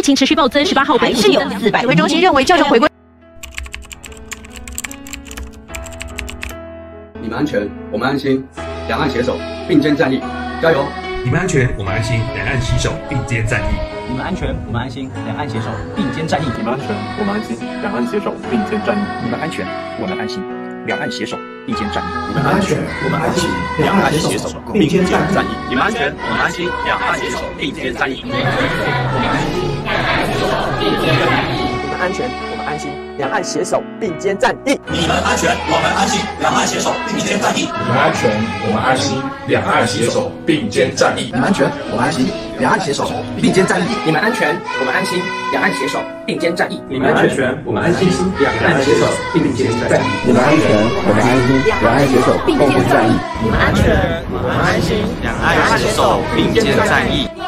疫情持续暴增，十八号还是有四百。指挥中心认为，校正回归。你们安全，我们安心，两岸携手，并肩战役，加油！你们安全，我们安心，两岸携手，并肩战役。你们安全，我们安心，两岸携手，并肩战役。你们安全，我们安心，两岸携手，并肩战役。你们安全，我们安心，两岸携手，并肩战役。你们安全，我们安心，两岸携手，并肩战役。你们安全，我们安心，两岸携手，并肩战役。安全我们安心两岸携手并肩战役。你们安全我们安心两岸携手并肩战役。你们安全我们安心两岸携手并肩战役。你们安全我们安心两岸携手并肩战役。你们安全我们安心两岸携手并肩战役。你们安全我们安心两岸携手并肩战役。你们安全我们安心两岸携手并肩战役。你们安全我们安心两岸携手并肩战役。